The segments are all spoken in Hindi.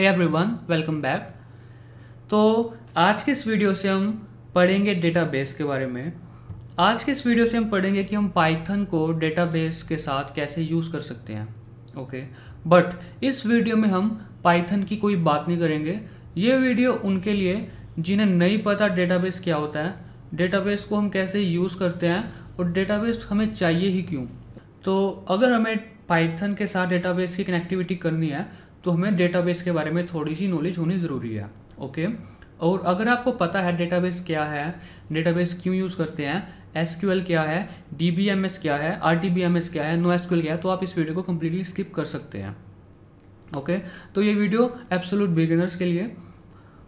हे एवरीवन वेलकम बैक तो आज के इस वीडियो से हम पढ़ेंगे डेटाबेस के बारे में। आज के इस वीडियो से हम पढ़ेंगे कि हम पाइथन को डेटाबेस के साथ कैसे यूज़ कर सकते हैं। ओके बट इस वीडियो में हम पाइथन की कोई बात नहीं करेंगे। ये वीडियो उनके लिए, जिन्हें नहीं पता डेटाबेस क्या होता है डेटाबेस को हम कैसे यूज़ करते हैं और डेटाबेस हमें चाहिए ही क्यों। तो अगर हमें पाइथन के साथ डेटाबेस की कनेक्टिविटी करनी है तो हमें डेटाबेस के बारे में थोड़ी सी नॉलेज होनी ज़रूरी है ओके और अगर आपको पता है डेटाबेस क्या है डेटाबेस क्यों यूज़ करते हैं एस क्या है डीबीएमएस क्या है आरटीबीएमएस क्या है नो एस क्या है तो आप इस वीडियो को कम्प्लीटली स्किप कर सकते हैं ओके तो ये वीडियो एब्सोलूट बिगिनर्स के लिए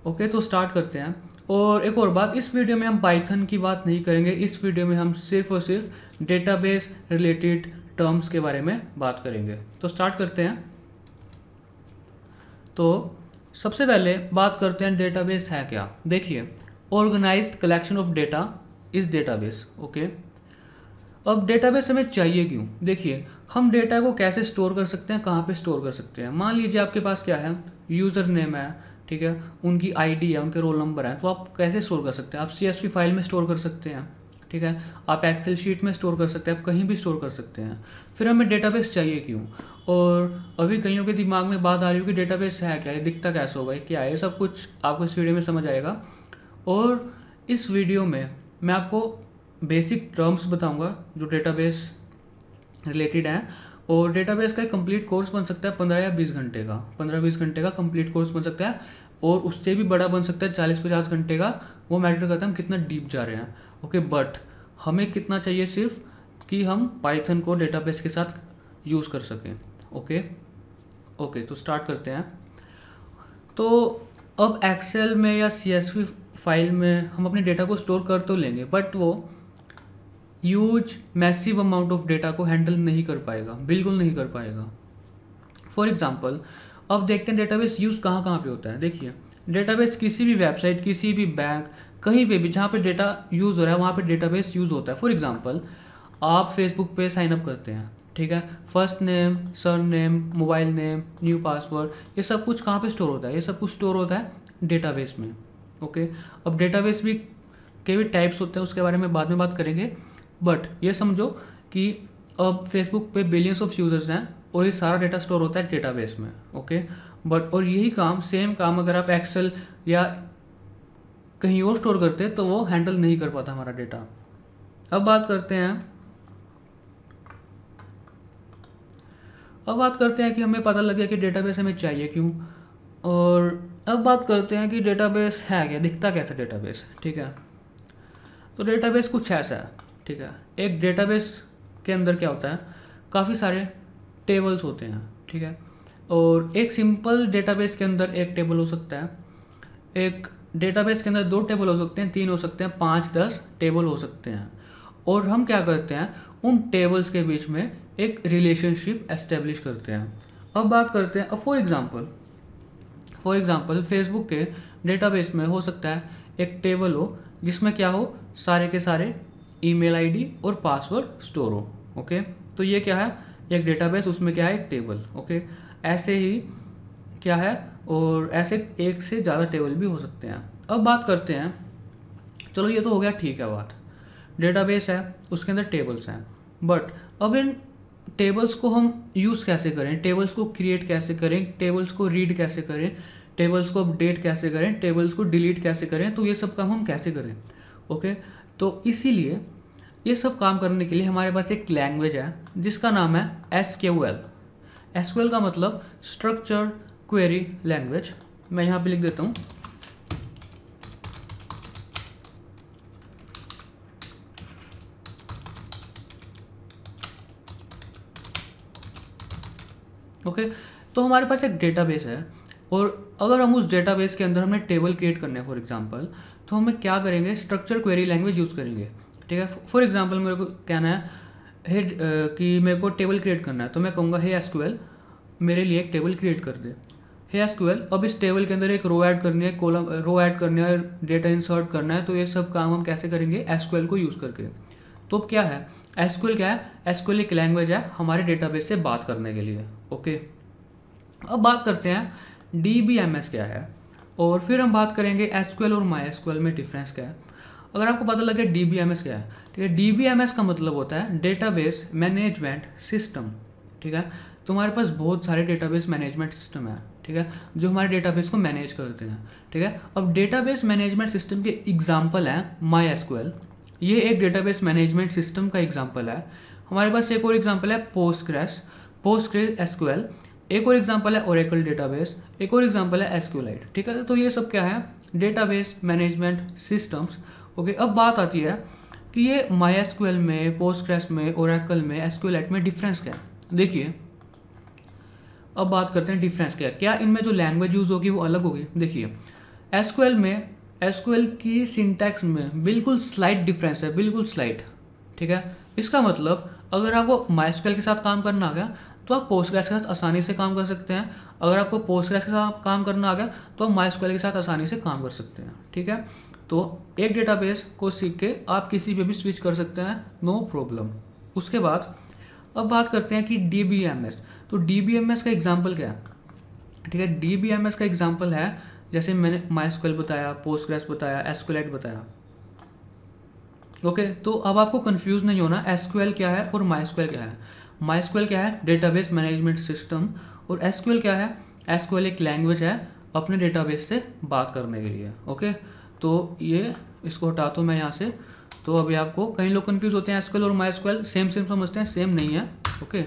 ओके तो स्टार्ट करते हैं। और एक और बात, इस वीडियो में हम पाइथन की बात नहीं करेंगे, इस वीडियो में हम सिर्फ़ और सिर्फ़ डेटाबेस रिलेटेड टर्म्स के बारे में बात करेंगे। तो स्टार्ट करते हैं। तो सबसे पहले बात करते हैं डेटाबेस है क्या। देखिए organized collection of data is database okay अब डेटाबेस हमें चाहिए क्यों? देखिए, हम डेटा को कैसे स्टोर कर सकते हैं, कहाँ पे स्टोर कर सकते हैं? मान लीजिए आपके पास क्या है? यूज़र नेम है, ठीक है? उनकी आईडी है, उनके रोल नंबर है तो आप कैसे स्टोर कर सकते हैं? आप सी फ़ाइल में स्टोर कर सकते हैं, ठीक है? आप एक्सेल शीट में स्टोर कर सकते हैं, आप कहीं भी स्टोर कर सकते हैं। फिर हमें डेटाबेस चाहिए क्यों? और अभी कईयों के दिमाग में बात आ रही हो कि डेटाबेस है क्या? है दिखता कैसे होगा? क्या है? ये सब कुछ आपको इस वीडियो में समझ आएगा। और इस वीडियो में मैं आपको बेसिक टर्म्स बताऊँगा जो डेटाबेस रिलेटेड हैं। और डेटाबेस का एक कंप्लीट कोर्स बन सकता है पंद्रह या बीस घंटे का। पंद्रह बीस घंटे का कंप्लीट कोर्स बन सकता है। और उससे भी बड़ा बन सकता है चालीस पचास घंटे का। वो मैटर करता है हम कितना डीप जा रहे हैं। ओके बट हमें कितना चाहिए सिर्फ़ कि हम पाइथन को डेटाबेस के साथ यूज़ कर सकें। ओके ओके तो स्टार्ट करते हैं। तो अब एक्सेल में या सी फ़ाइल में हम अपने डेटा को स्टोर कर तो लेंगे बट वो use massive amount of data को हैंडल नहीं कर पाएगा, बिल्कुल नहीं कर पाएगा। फॉर एग्ज़ाम्पल अब देखते हैं डेटाबेस यूज़ कहाँ कहाँ पे होता है। देखिए डेटाबेस किसी भी वेबसाइट किसी भी बैंक कहीं पे भी जहाँ पे डेटा यूज़ हो रहा है, वहाँ पे डेटाबेस यूज़ होता है। फॉर एग्जांपल आप फेसबुक पे साइन अप करते हैं। ठीक है? First name surname mobile name new password ये सब कुछ कहाँ पे स्टोर होता है? ये सब कुछ स्टोर होता है डेटाबेस में ओके अब डेटाबेस भी के भी टाइप्स होते हैं, उसके बारे में बाद में बात करेंगे। बट ये समझो कि अब फेसबुक पे बिलियंस ऑफ़ यूज़र्स हैं और ये सारा डेटा स्टोर होता है डेटाबेस में ओके बट और यही काम सेम काम अगर आप एक्सेल या कहीं और स्टोर करते तो वो हैंडल नहीं कर पाता हमारा डेटा अब बात करते हैं अब बात करते हैं कि हमें पता लग गया कि डेटाबेस हमें चाहिए क्यों। और अब बात करते हैं कि डेटाबेस है क्या, दिखता कैसा डेटाबेस ठीक है? तो डेटाबेस कुछ ऐसा है, ठीक है? एक डेटाबेस के अंदर क्या होता है, काफ़ी सारे टेबल्स होते हैं, ठीक है? और एक सिंपल डेटाबेस के अंदर एक टेबल हो सकता है। एक डेटाबेस के अंदर दो टेबल हो सकते हैं, तीन हो सकते हैं, पाँच, दस टेबल हो सकते हैं। और हम क्या करते हैं, उन टेबल्स के बीच में एक रिलेशनशिप एस्टेब्लिश करते हैं। अब बात करते हैं, अब for example for example Facebook के डेटाबेस में हो सकता है एक टेबल हो, जिसमें क्या हो? सारे के सारे ईमेल आईडी और पासवर्ड स्टोर हो ओके तो ये क्या है? एक डेटाबेस उसमें क्या है? एक टेबल ओके ऐसे ही क्या है? और ऐसे एक से ज़्यादा टेबल भी हो सकते हैं। अब बात करते हैं, चलो ये तो हो गया, ठीक है बात। डेटाबेस है, उसके अंदर टेबल्स हैं। बट अब इन टेबल्स को हम यूज़ कैसे करें? टेबल्स को क्रिएट कैसे करें? टेबल्स को रीड कैसे करें? टेबल्स को अपडेट कैसे करें? टेबल्स को डिलीट कैसे करें? तो ये सब काम हम कैसे करें? ओके तो इसीलिए ये सब काम करने के लिए हमारे पास एक लैंग्वेज है, जिसका नाम है S Q L S Q L का मतलब स्ट्रक्चर्ड क्वेरी लैंग्वेज मैं यहाँ पे लिख देता हूँ। ओके तो हमारे पास एक डेटाबेस है और अगर हम उस डेटाबेस के अंदर हमें टेबल क्रिएट करने हैं फॉर एग्जांपल तो हमें क्या करेंगे? स्ट्रक्चर क्वेरी लैंग्वेज यूज़ करेंगे। ठीक है? फॉर एग्जांपल मेरे को कहना है, हे कि मेरे को टेबल क्रिएट करना है। तो मैं कहूँगा, हे, एसक्यूएल, मेरे लिए एक टेबल क्रिएट कर दे। है, एसक्यूएल, अब इस टेबल के अंदर एक रो ऐड करनी है कॉलम रो ऐड करनी है डेटा इंसर्ट करना है तो ये सब काम हम कैसे करेंगे? एसक्यूएल को यूज़ करके। तो अब क्या है? एसक्यूएल क्या है? एसक्यूएल एक लैंग्वेज है हमारे डेटाबेस से बात करने के लिए। ओके अब बात करते हैं डी बी एम एस क्या है? और फिर हम बात करेंगे एस और माई एस में डिफरेंस क्या है। अगर आपको पता लगे डी बी एम एस क्या है, ठीक है? डी बी एम एस का मतलब होता है डेटाबेस मैनेजमेंट सिस्टम ठीक है? तुम्हारे पास बहुत सारे डेटाबेस मैनेजमेंट सिस्टम है, ठीक है? जो हमारे डेटाबेस को मैनेज करते हैं, ठीक है? अब डेटाबेस मैनेजमेंट सिस्टम के एग्ज़ाम्पल हैं माई एसक्यूएल ये एक डेटाबेस मैनेजमेंट सिस्टम का एग्ज़ाम्पल है। हमारे पास एक और एग्ज़ाम्पल है पोस्ट क्रेस पोस्ट एसक्यूएल एक और एग्ज़ाम्पल है ओरेकल डेटाबेस एक और एग्ज़ाम्पल है एसक्यूलाइट ठीक है तो ये सब क्या है? डेटाबेस मैनेजमेंट सिस्टम्स ओके अब बात आती है कि ये माई एसक्यूएल में पोस्ट क्रेस में ओरेकल में एसक्यूलाइट में डिफरेंस क्या है? देखिए, अब बात करते हैं डिफरेंस क्या क्या इनमें जो लैंग्वेज यूज़ होगी वो अलग होगी? देखिए एसक्यूएल में एसक्यूएल की सिंटैक्स में बिल्कुल स्लाइट डिफरेंस है, बिल्कुल स्लाइट ठीक है, इसका मतलब अगर आपको माइस्क्यूएल के साथ काम करना आ गया तो आप पोस्टग्रेस के साथ आसानी से काम कर सकते हैं। अगर आपको पोस्टग्रेस के साथ काम करना आ गया तो आप माइस्क्यूएल के साथ आसानी से काम कर सकते हैं ठीक है? तो एक डेटाबेस को सीख के आप किसी पे भी स्विच कर सकते हैं नो प्रॉब्लम उसके बाद अब बात करते हैं कि डी बी एम एस तो डी बी एम एस का एग्ज़ाम्पल क्या है? ठीक है डी बी एम एस का एग्ज़ाम्पल है जैसे मैंने माई बताया पोस्टग्रेस बताया एसक्यूलेट बताया। ओके okay, तो अब आपको कंफ्यूज नहीं होना एसक्यूएल क्या है और माई क्या है। माई क्या है? डेटाबेस मैनेजमेंट सिस्टम और एसक्यूएल क्या है? एसक्यूएल एक लैंग्वेज है अपने डेटाबेस से बात करने के लिए ओके तो ये, इसको हटाता हूँ मैं यहाँ से तो अभी आपको कई लोग कन्फ्यूज़ होते हैं एसक्यूएल और माई सेम सेम समझते हैं सेम नहीं है ओके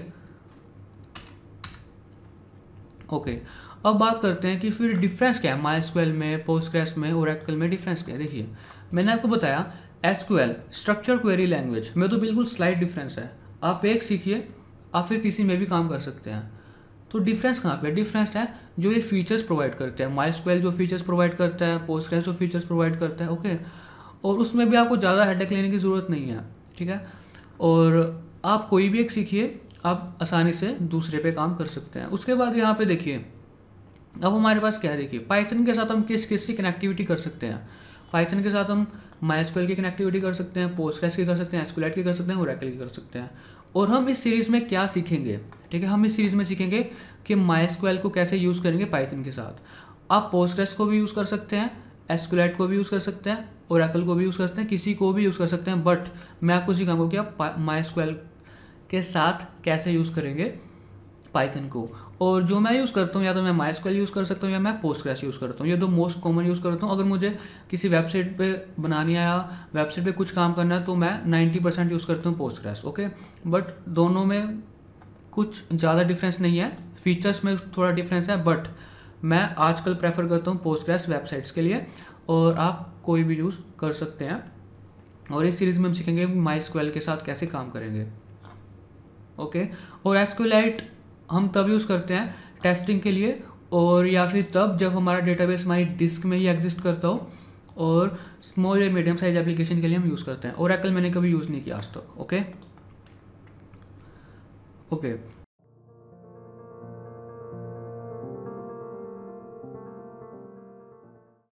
ओके अब बात करते हैं कि फिर डिफरेंस क्या है? माई में पोस्टग्रेस में ओरेकल में डिफरेंस क्या है? देखिए, मैंने आपको बताया एसक्यूएल स्ट्रक्चर क्वेरी लैंग्वेज में तो बिल्कुल स्लाइट डिफरेंस है। आप एक सीखिए आप फिर किसी में भी काम कर सकते हैं। तो डिफरेंस कहाँ पे? डिफरेंस है जो ये फीचर्स प्रोवाइड करते हैं। माई स्क्वेल जो फीचर्स प्रोवाइड करता है पोस्ट जो फीचर्स प्रोवाइड करता है ओके और उसमें भी आपको ज़्यादा हेडेक लेने की ज़रूरत नहीं है, ठीक है? और आप कोई भी एक सीखिए, आप आसानी से दूसरे पे काम कर सकते हैं। उसके बाद यहाँ पे देखिए, अब हमारे पास क्या है? देखिए पाइथन के साथ हम किस किस की कनेक्टिविटी कर सकते हैं? पाइथन के साथ हम माई की कनेक्टिविटी कर सकते हैं पोस्टग्रेस की कर सकते हैं एस्कुलेट की कर सकते हैं ओरेकल की कर सकते हैं। और हम इस सीरीज़ में क्या सीखेंगे? ठीक है, हम इस सीरीज़ में सीखेंगे कि माई को कैसे यूज़ करेंगे पाइथन के साथ। आप पोस्टग्रेस को भी यूज़ कर सकते हैं एस्कुलेट को भी यूज़ कर सकते हैं ओरेकल को भी यूज़ कर सकते हैं, किसी को भी यूज़ कर सकते हैं बट मैं आपको सिखाऊँगा कि आप माई के साथ कैसे यूज़ करेंगे पाइथन को। और जो मैं यूज़ करता हूँ, या तो मैं माई यूज़ कर सकता हूँ, या मैं पोस्ट यूज़ करता हूँ, ये दो मोस्ट कॉमन यूज़ करता हूँ। अगर मुझे किसी वेबसाइट पे बनानी है या वेबसाइट पे कुछ काम करना है तो मैं नाइन्टी परसेंट यूज़ करता हूँ पोस्ट ओके बट दोनों में कुछ ज़्यादा डिफरेंस नहीं है। फीचर्स में थोड़ा डिफरेंस है बट मैं आजकल प्रेफर करता हूँ पोस्ट वेबसाइट्स के लिए, और आप कोई भी यूज़ कर सकते हैं। और इस सीरीज़ में हम सीखेंगे माई के साथ कैसे काम करेंगे ओके और एसक्यूलाइट हम तब यूज़ करते हैं टेस्टिंग के लिए और या फिर तब जब हमारा डेटाबेस हमारी डिस्क में ही एग्जिस्ट करता हो और स्मॉल या मीडियम साइज़ एप्लीकेशन के लिए हम यूज़ करते हैं। और मैंने कभी यूज़ नहीं किया आज तक ओके ओके